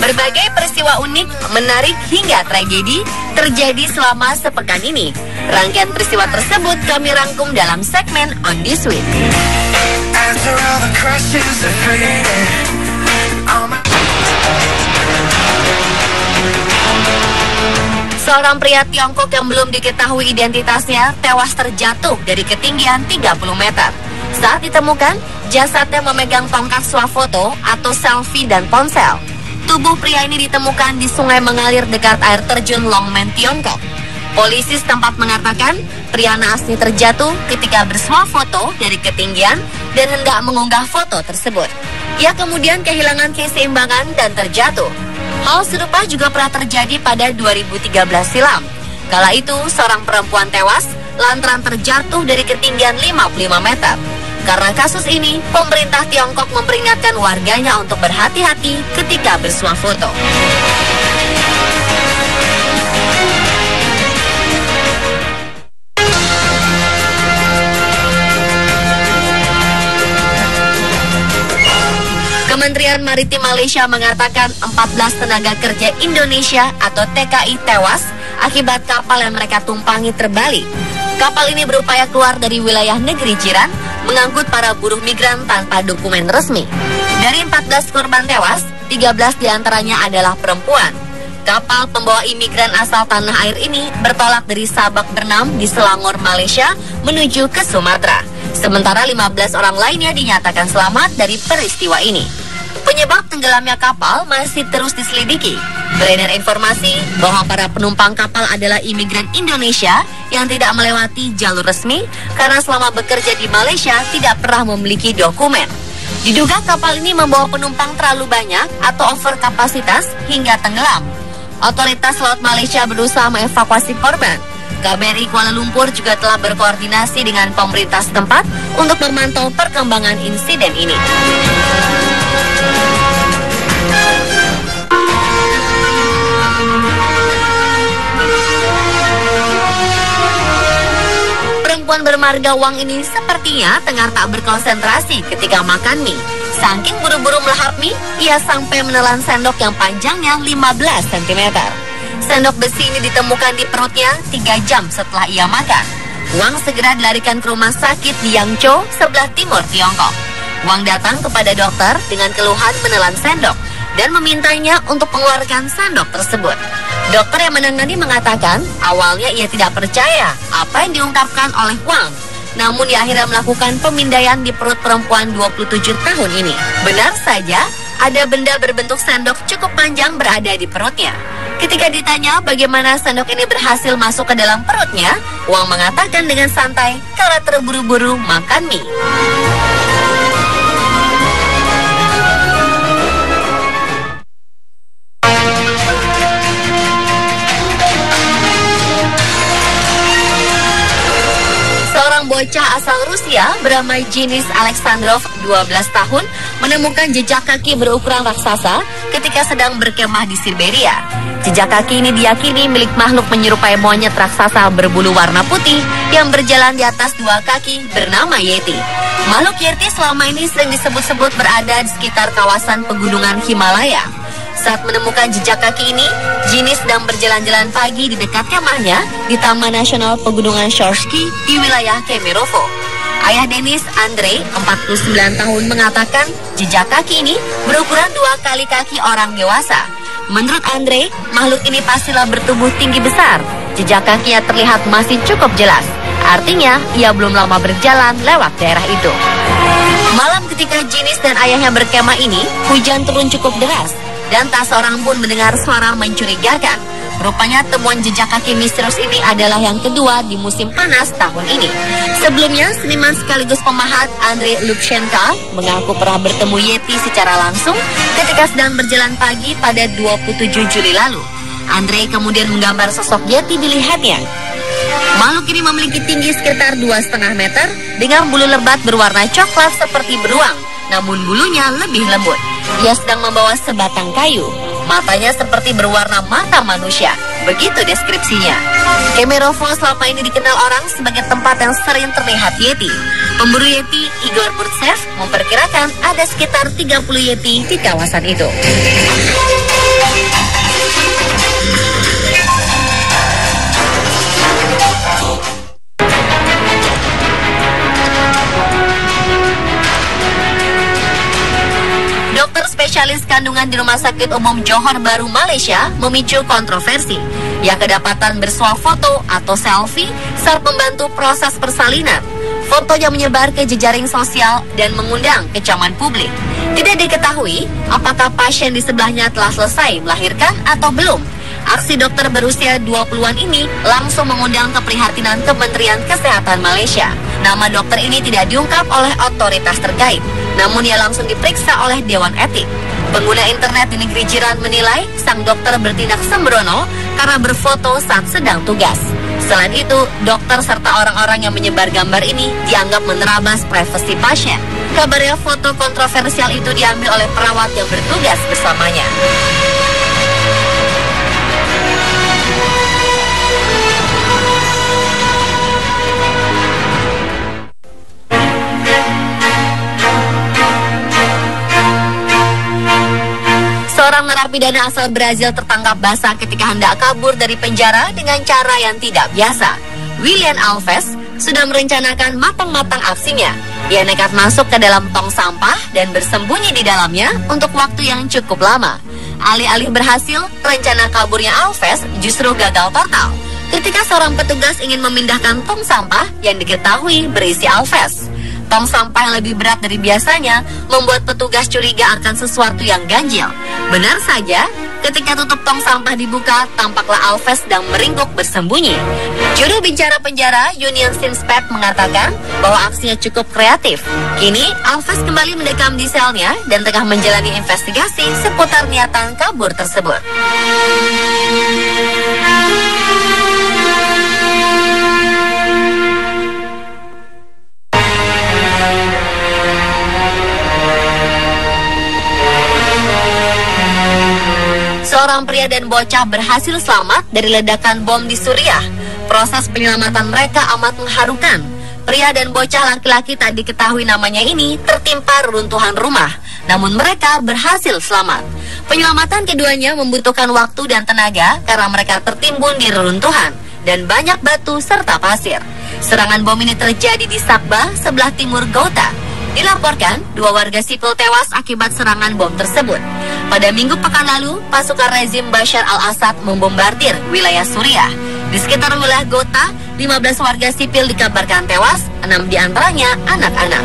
Berbagai peristiwa unik, menarik hingga tragedi terjadi selama sepekan ini. Rangkaian peristiwa tersebut kami rangkum dalam segmen On This Week. Seorang pria Tiongkok yang belum diketahui identitasnya tewas terjatuh dari ketinggian 30 meter. Saat ditemukan, jasadnya memegang tongkat swafoto atau selfie dan ponsel. Tubuh pria ini ditemukan di sungai mengalir dekat air terjun Longmen, Tiongkok. Polisi setempat mengatakan pria naasnya terjatuh ketika bersuah foto dari ketinggian dan hendak mengunggah foto tersebut. Ia kemudian kehilangan keseimbangan dan terjatuh. Hal serupa juga pernah terjadi pada 2013 silam. Kala itu, seorang perempuan tewas lantaran terjatuh dari ketinggian 55 meter. Karena kasus ini, pemerintah Tiongkok memperingatkan warganya untuk berhati-hati ketika bersuah foto. Kementerian Maritim Malaysia mengatakan 14 tenaga kerja Indonesia atau TKI tewas akibat kapal yang mereka tumpangi terbalik. Kapal ini berupaya keluar dari wilayah negeri jiran mengangkut para buruh migran tanpa dokumen resmi. Dari 14 korban tewas, 13 di antaranya adalah perempuan. Kapal pembawa imigran asal tanah air ini bertolak dari Sabak Bernam di Selangor, Malaysia menuju ke Sumatera. Sementara 15 orang lainnya dinyatakan selamat dari peristiwa ini. Penyebab tenggelamnya kapal masih terus diselidiki. Beredar informasi bahwa para penumpang kapal adalah imigran Indonesia yang tidak melewati jalur resmi karena selama bekerja di Malaysia tidak pernah memiliki dokumen. Diduga kapal ini membawa penumpang terlalu banyak atau over kapasitas hingga tenggelam. Otoritas Laut Malaysia berusaha mengevakuasi korban. KBRI Kuala Lumpur juga telah berkoordinasi dengan pemerintah setempat untuk memantau perkembangan insiden ini. Perempuan bermarga uang ini sepertinya tengah tak berkonsentrasi ketika makan mie. Saking buru-buru melahap mie, ia sampai menelan sendok yang panjangnya 15 cm. Sendok besi ini ditemukan di perutnya 3 jam setelah ia makan. Wang segera dilarikan ke rumah sakit di Yangzhou, sebelah timur Tiongkok. Wang datang kepada dokter dengan keluhan menelan sendok dan memintanya untuk mengeluarkan sendok tersebut. Dokter yang menangani mengatakan awalnya ia tidak percaya apa yang diungkapkan oleh Wang. Namun ia akhirnya melakukan pemindaian di perut perempuan 27 tahun ini. Benar saja, ada benda berbentuk sendok cukup panjang berada di perutnya. Ketika ditanya bagaimana sendok ini berhasil masuk ke dalam perutnya, Wang mengatakan dengan santai karena terburu-buru makan mie. Seorang bocah asal Rusia bernama Jenis Alexandrov 12 tahun menemukan jejak kaki berukuran raksasa ketika sedang berkemah di Siberia. Jejak kaki ini diyakini milik makhluk menyerupai monyet raksasa berbulu warna putih yang berjalan di atas dua kaki bernama Yeti. Makhluk Yeti selama ini sering disebut-sebut berada di sekitar kawasan pegunungan Himalaya. Saat menemukan jejak kaki ini, Jini sedang berjalan-jalan pagi di dekat kemahnya di Taman Nasional Pegunungan Shorsky di wilayah Kemerovo. Ayah Denis, Andre, 49 tahun mengatakan jejak kaki ini berukuran dua kali kaki orang dewasa. Menurut Andre, makhluk ini pastilah bertubuh tinggi besar. Jejak kakinya terlihat masih cukup jelas. Artinya, ia belum lama berjalan lewat daerah itu. Malam ketika Jinis dan ayahnya berkemah ini, hujan turun cukup deras dan tak seorang pun mendengar suara mencurigakan. Rupanya temuan jejak kaki misterius ini adalah yang kedua di musim panas tahun ini. Sebelumnya, seniman sekaligus pemahat Andrei Lubchenka mengaku pernah bertemu Yeti secara langsung ketika sedang berjalan pagi pada 27 Juli lalu. Andre kemudian menggambar sosok Yeti dilihatnya. Makhluk ini memiliki tinggi sekitar 2,5 meter dengan bulu lebat berwarna coklat seperti beruang, namun bulunya lebih lembut. Ia sedang membawa sebatang kayu. Matanya seperti berwarna mata manusia. Begitu deskripsinya. Kemerovo selama ini dikenal orang sebagai tempat yang sering terlihat Yeti. Pemburu Yeti Igor Burtsev memperkirakan ada sekitar 30 Yeti di kawasan itu. Spesialis kandungan di Rumah Sakit Umum Johor Baru Malaysia memicu kontroversi yang kedapatan bersuah foto atau selfie saat membantu proses persalinan. Fotonya menyebar ke jejaring sosial dan mengundang kecaman publik. Tidak diketahui apakah pasien di sebelahnya telah selesai melahirkan atau belum. Aksi dokter berusia 20-an ini langsung mengundang keprihatinan Kementerian Kesehatan Malaysia. Nama dokter ini tidak diungkap oleh otoritas terkait, namun ia langsung diperiksa oleh Dewan Etik. Pengguna internet di negeri jiran menilai sang dokter bertindak sembrono karena berfoto saat sedang tugas. Selain itu, dokter serta orang-orang yang menyebar gambar ini dianggap menerabas privasi pasien. Kabarnya foto kontroversial itu diambil oleh perawat yang bertugas bersamanya. Narapidana asal Brazil tertangkap basah ketika hendak kabur dari penjara dengan cara yang tidak biasa. William Alves sudah merencanakan matang-matang aksinya. Ia nekat masuk ke dalam tong sampah dan bersembunyi di dalamnya untuk waktu yang cukup lama. Alih-alih berhasil, rencana kaburnya Alves justru gagal total. Ketika seorang petugas ingin memindahkan tong sampah yang diketahui berisi Alves. Tong sampah yang lebih berat dari biasanya membuat petugas curiga akan sesuatu yang ganjil. Benar saja, ketika tutup tong sampah dibuka, tampaklah Alves sedang meringkuk bersembunyi. Juru bicara penjara Union Sinspet mengatakan bahwa aksinya cukup kreatif. Kini, Alves kembali mendekam di selnya dan tengah menjalani investigasi seputar niatan kabur tersebut. Seorang pria dan bocah berhasil selamat dari ledakan bom di Suriah. Proses penyelamatan mereka amat mengharukan. Pria dan bocah laki-laki tak diketahui namanya ini tertimpa reruntuhan rumah, namun mereka berhasil selamat. Penyelamatan keduanya membutuhkan waktu dan tenaga karena mereka tertimbun di reruntuhan dan banyak batu serta pasir. Serangan bom ini terjadi di Sakba, sebelah timur Gota. Dilaporkan, dua warga sipil tewas akibat serangan bom tersebut. Pada minggu pekan lalu, pasukan rezim Bashar al-Assad membombardir wilayah Suriah. Di sekitar wilayah Gota, 15 warga sipil dikabarkan tewas, enam di antaranya anak-anak.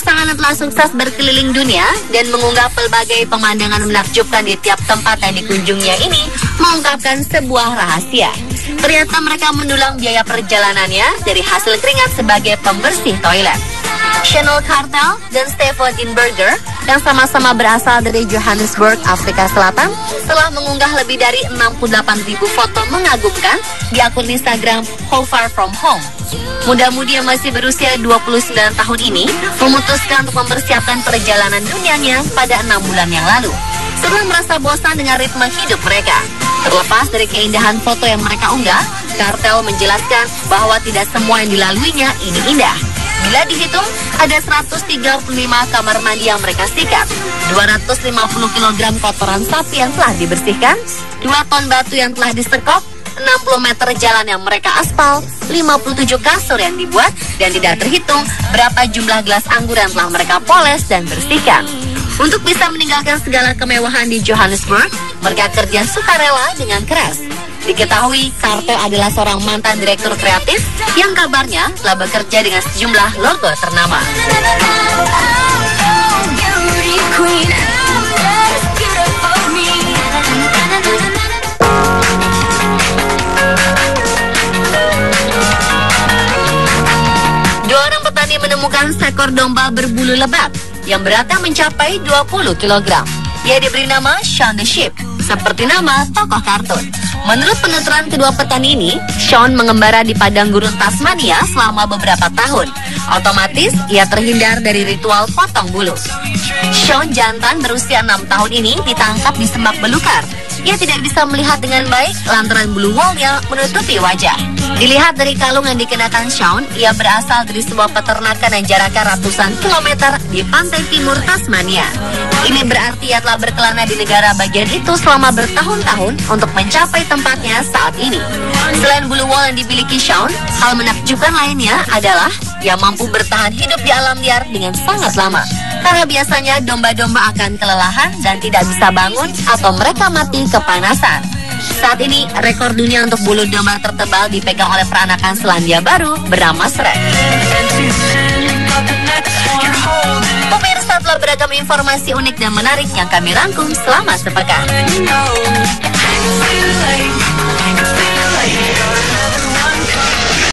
Pasangan yang telah sukses berkeliling dunia dan mengunggah pelbagai pemandangan menakjubkan di tiap tempat yang dikunjungnya ini mengungkapkan sebuah rahasia. Ternyata mereka mendulang biaya perjalanannya dari hasil keringat sebagai pembersih toilet. Chanel Cartel dan Stefan Inberger yang sama-sama berasal dari Johannesburg, Afrika Selatan telah mengunggah lebih dari 68.000 foto mengagumkan di akun Instagram How Far From Home. Muda-mudi yang masih berusia 29 tahun ini memutuskan untuk mempersiapkan perjalanan dunianya pada enam bulan yang lalu. Setelah merasa bosan dengan ritme hidup mereka. Terlepas dari keindahan foto yang mereka unggah, Kartel menjelaskan bahwa tidak semua yang dilaluinya ini indah. Bila dihitung, ada 135 kamar mandi yang mereka sikat, 250 kg kotoran sapi yang telah dibersihkan, 2 ton batu yang telah disekop, 60 meter jalan yang mereka aspal, 57 kasur yang dibuat, dan tidak terhitung berapa jumlah gelas anggur yang telah mereka poles dan bersihkan. Untuk bisa meninggalkan segala kemewahan di Johannesburg, mereka kerja sukarela dengan keras. Diketahui, Carter adalah seorang mantan direktur kreatif yang kabarnya telah bekerja dengan sejumlah logo ternama. Dua orang petani menemukan seekor domba berbulu lebat yang beratnya mencapai 20 kg. Ia diberi nama Sean the Sheep, seperti nama tokoh kartun. Menurut penuturan kedua petani ini, Sean mengembara di padang gurun Tasmania selama beberapa tahun. Otomatis ia terhindar dari ritual potong bulu. Sean jantan berusia 6 tahun ini ditangkap di semak belukar. Ia tidak bisa melihat dengan baik lantaran bulu woolnya menutupi wajah. Dilihat dari kalung yang dikenakan Sean, ia berasal dari sebuah peternakan yang jaraknya ratusan kilometer di pantai timur Tasmania. Ini berarti ia telah berkelana di negara bagian itu selama bertahun-tahun untuk mencapai tempatnya saat ini. Selain bulu wool yang dimiliki Sean, hal menakjubkan lainnya adalah ia mampu bertahan hidup di alam liar dengan sangat lama. Karena biasanya domba-domba akan kelelahan dan tidak bisa bangun atau mereka mati kepanasan. Saat ini, rekor dunia untuk bulu domba tertebal dipegang oleh peranakan Selandia Baru bernama Shrek. Pemirsa telah beragam informasi unik dan menarik yang kami rangkum selama sepekan.